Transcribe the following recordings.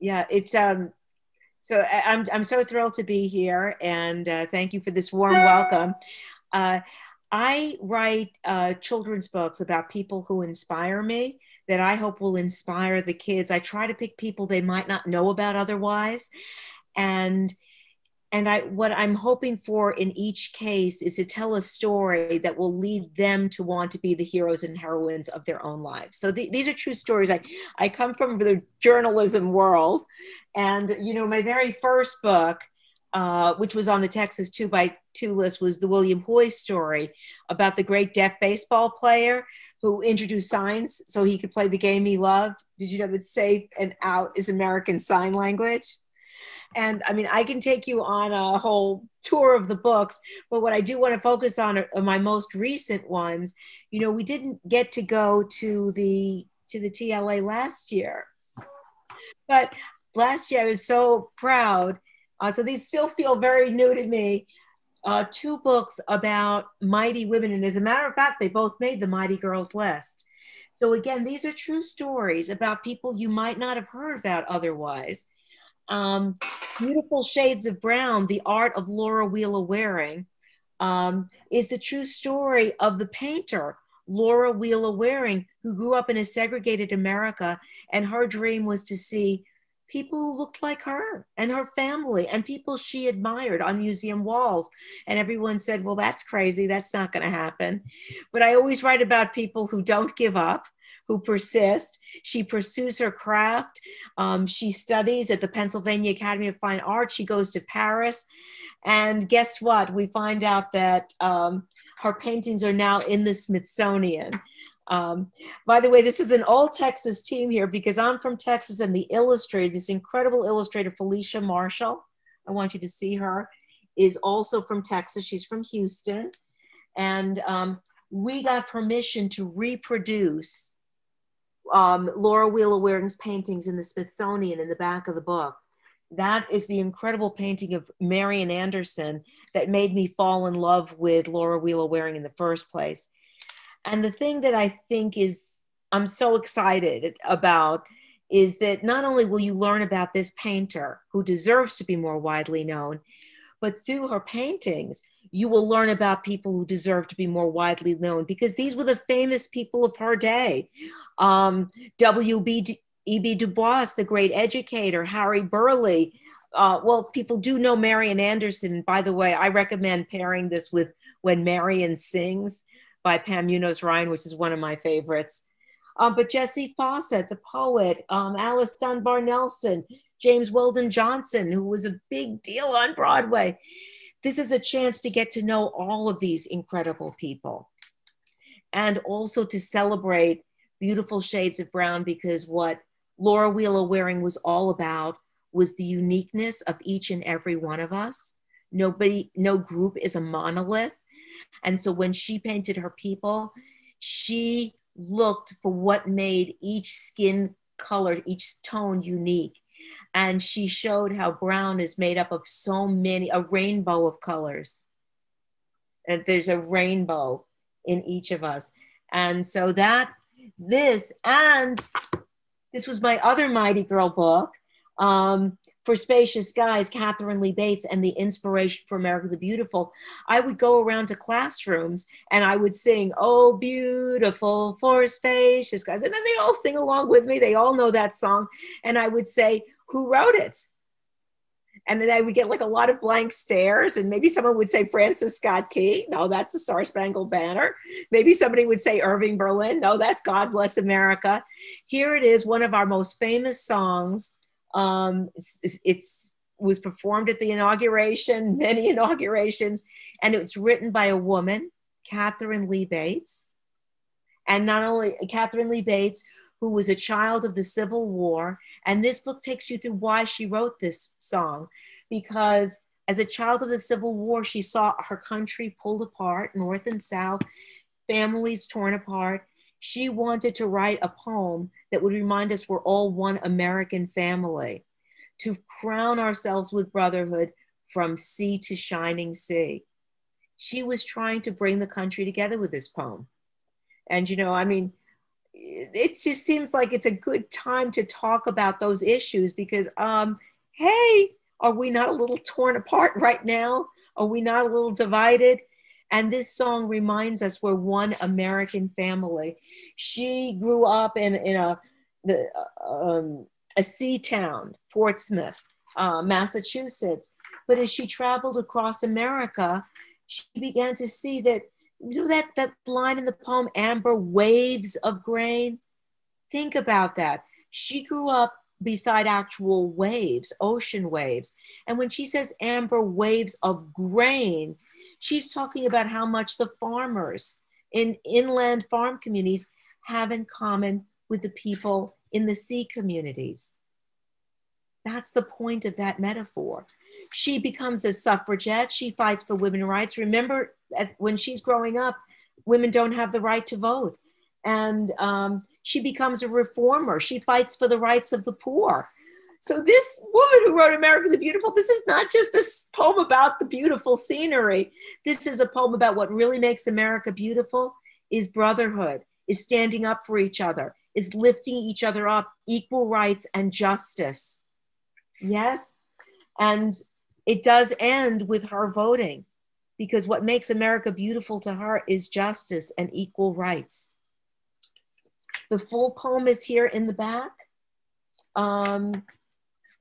Yeah, it's um. So I'm I'm so thrilled to be here, and uh, thank you for this warm welcome. Uh, I write uh, children's books about people who inspire me that I hope will inspire the kids. I try to pick people they might not know about otherwise, and and I what I'm hoping for in each case is to tell a story that will lead them to want to be the heroes and heroines of their own lives. So the, these are true stories. I I come from the journalism world, and you know my very first book. Uh, which was on the Texas two by two list, was the William Hoy story about the great deaf baseball player who introduced signs so he could play the game he loved. Did you know that safe and out is American Sign Language? And I mean, I can take you on a whole tour of the books, but what I do want to focus on are, my most recent ones. You know, we didn't get to go to the to the TLA last year, but last year I was so proud. Uh, so these still feel very new to me. Uh, two books about mighty women, and as a matter of fact, they both made the Mighty Girls list. So again, these are true stories about people you might not have heard about otherwise um, Beautiful Shades of Brown, The Art of Laura Wheeler Waring, um, is the true story of the painter Laura Wheeler Waring, who grew up in a segregated America, and her dream was to see people who looked like her and her family and people she admired on museum walls. And everyone said, Well, that's crazy. That's not going to happen. But I always write about people who don't give up, who persist. She pursues her craft. Um, she studies at the Pennsylvania Academy of Fine Arts. She goes to Paris. And guess what? We find out that um, her paintings are now in the Smithsonian. Um, by the way, this is an all Texas team here because I'm from Texas and the illustrator, this incredible illustrator, Felicia Marshall, I want you to see her, is also from Texas. She's from Houston. And um, we got permission to reproduce um, Laura Wheeler Waring's paintings in the Smithsonian in the back of the book. That is the incredible painting of Marian Anderson that made me fall in love with Laura Wheeler Waring in the first place. And the thing that I think is, I'm so excited about is that not only will you learn about this painter who deserves to be more widely known, but through her paintings, you will learn about people who deserve to be more widely known because these were the famous people of her day. Um, W.B. E.B. Du Bois, the great educator, Harry Burleigh. Uh, well, people do know Marian Anderson. By the way, I recommend pairing this with When Marian Sings by Pam Munoz Ryan, which is one of my favorites. Um, but Jessie Fauset, the poet, um, Alice Dunbar Nelson, James Weldon Johnson, who was a big deal on Broadway this is a chance to get to know all of these incredible people and also to celebrate beautiful shades of brown because what Laura Wheeler Waring was all about was the uniqueness of each and every one of us. Nobody, no group is a monolith. And so when she painted her people, she looked for what made each skin color, each tone unique and she showed how brown is made up of so many a rainbow of colors. And there's a rainbow in each of us. And so that this and this was my other mighty girl book. Um, for spacious skies katharine lee bates and the inspiration for america the beautiful i would go around to classrooms and i would sing oh beautiful for spacious skies and then they all sing along with me they all know that song and i would say who wrote it? And then I would get like a lot of blank stares, and maybe someone would say Francis Scott Key. No, that's the Star Spangled Banner. Maybe somebody would say Irving Berlin. No, that's God Bless America. Here it is, one of our most famous songs. Um, it's, it's was performed at the inauguration, many inaugurations, and it's written by a woman, Katharine Lee Bates. And not only Katharine Lee Bates, who was a child of the Civil War. And this book takes you through why she wrote this song, because as a child of the Civil War, she saw her country pulled apart, North and South, families torn apart. She wanted to write a poem that would remind us we're all one American family, to crown ourselves with brotherhood from sea to shining sea. She was trying to bring the country together with this poem. And, you know, I mean, it just seems like it's a good time to talk about those issues because, um, hey, are we not a little torn apart right now? Are we not a little divided? And this song reminds us we're one American family. She grew up in, in a, the, um, a sea town, Portsmouth, uh, Massachusetts. But as she traveled across America, she began to see that you know that that line in the poem amber waves of grain think about that she grew up beside actual waves ocean waves and when she says amber waves of grain she's talking about how much the farmers in inland farm communities have in common with the people in the sea communities that's the point of that metaphor. She becomes a suffragette. She fights for women's rights. Remember, when she's growing up, women don't have the right to vote. And um, she becomes a reformer. She fights for the rights of the poor. So, this woman who wrote America the Beautiful, this is not just a poem about the beautiful scenery. This is a poem about what really makes America beautiful is brotherhood, is standing up for each other, is lifting each other up, equal rights and justice. Yes. And it does end with her voting because what makes America beautiful to her is justice and equal rights. The full poem is here in the back. Um,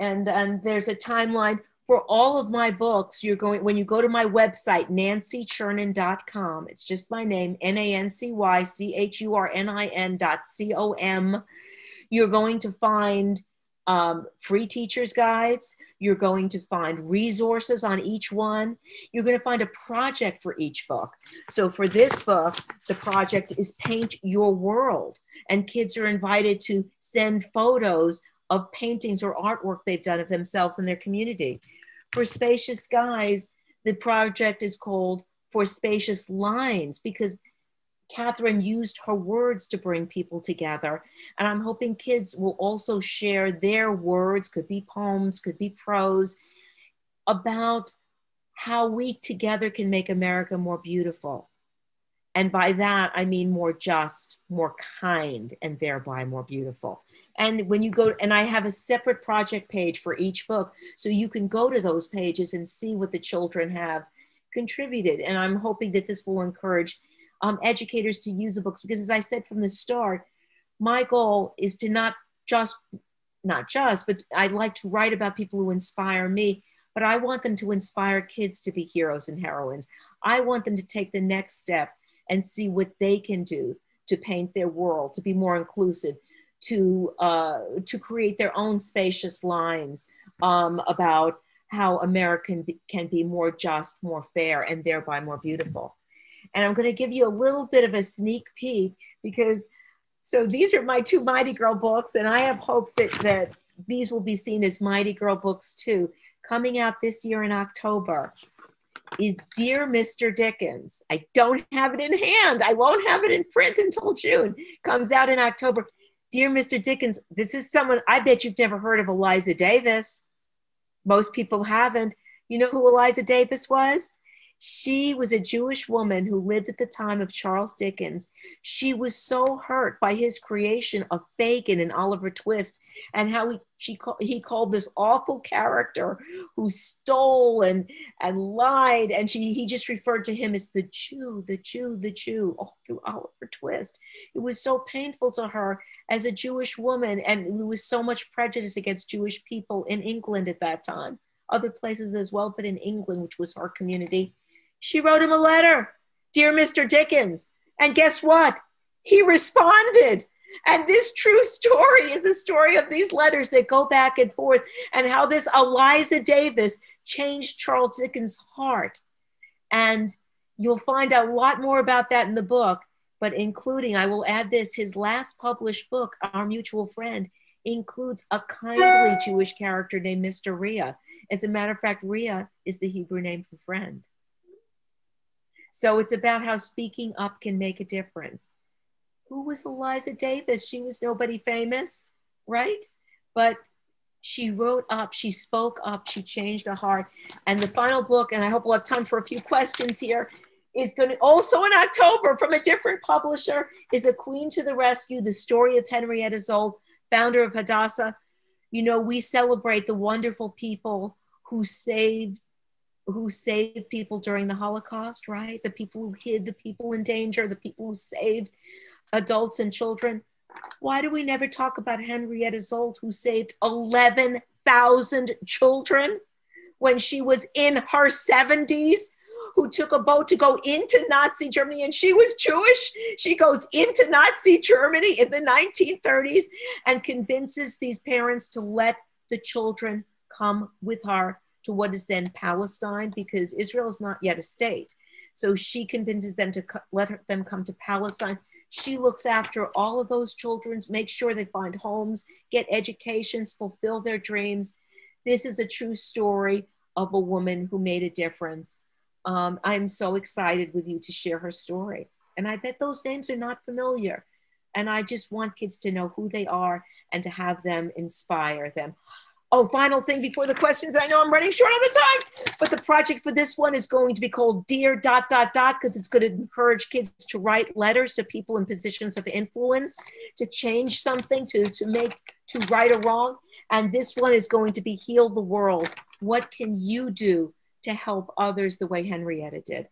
and, and there's a timeline for all of my books. You're going, when you go to my website, nancychurnin.com, it's just my name, N A N C Y C H U R N I N dot C O M. You're going to find um, free teachers guides. You're going to find resources on each one. You're going to find a project for each book. So for this book, the project is Paint Your World. And kids are invited to send photos of paintings or artwork they've done of themselves and their community. For Spacious Skies, the project is called For Spacious Lines because Katharine used her words to bring people together. And I'm hoping kids will also share their words, could be poems, could be prose, about how we together can make America more beautiful. And by that, I mean more just, more kind, and thereby more beautiful. And when you go, and I have a separate project page for each book, so you can go to those pages and see what the children have contributed. And I'm hoping that this will encourage um, educators to use the books because as I said from the start, my goal is to not just, not just, but I like to write about people who inspire me, but I want them to inspire kids to be heroes and heroines. I want them to take the next step and see what they can do to paint their world, to be more inclusive, to, uh, to create their own spacious lines um, about how American can be more just, more fair, and thereby more beautiful. And I'm going to give you a little bit of a sneak peek because so these are my two Mighty Girl books, and I have hopes that, that these will be seen as Mighty Girl books too. Coming out this year in October is Dear Mr. Dickens. I don't have it in hand. I won't have it in print until June. Comes out in October. Dear Mr. Dickens, this is someone I bet you've never heard of Eliza Davis. Most people haven't. You know who Eliza Davis was? She was a Jewish woman who lived at the time of Charles Dickens. She was so hurt by his creation of Fagin and Oliver Twist and how he, she, he called this awful character who stole and, and lied. And she, he just referred to him as the Jew, the Jew, the Jew, all through Oliver Twist. It was so painful to her as a Jewish woman. And there was so much prejudice against Jewish people in England at that time other places as well, but in England, which was her community. She wrote him a letter, Dear Mr. Dickens. And guess what? He responded. And this true story is the story of these letters that go back and forth and how this Eliza Davis changed Charles Dickens' heart. And you'll find out a lot more about that in the book, but including, I will add this his last published book, Our Mutual Friend, includes a kindly Jewish character named Mr. Riah. As a matter of fact, Riah is the Hebrew name for friend. So it's about how speaking up can make a difference. Who was Eliza Davis? She was nobody famous, right? But she wrote up, she spoke up, she changed a heart. And the final book, and I hope we'll have time for a few questions here, is going to also in October from a different publisher is A Queen to the Rescue, the story of Henrietta Szold, founder of Hadassah. You know, we celebrate the wonderful people who saved who saved people during the Holocaust, right? The people who hid the people in danger, the people who saved adults and children. Why do we never talk about Henrietta Szold, who saved 11,000 children when she was in her 70s? Who took a boat to go into Nazi Germany and she was Jewish. She goes into Nazi Germany in the 1930s and convinces these parents to let the children come with her to what is then Palestine because Israel is not yet a state. So she convinces them to let them come to Palestine. She looks after all of those children, make sure they find homes, get educations, fulfill their dreams. This is a true story of a woman who made a difference. Um, I'm so excited with you to share her story. And I bet those names are not familiar. And I just want kids to know who they are and to have them inspire them. Oh, final thing before the questions. I know I'm running short on the time, but the project for this one is going to be called Dear dot dot dot because it's going to encourage kids to write letters to people in positions of influence to change something, to to make to right or wrong. And this one is going to be Heal the World. What can you do to help others the way Henrietta did?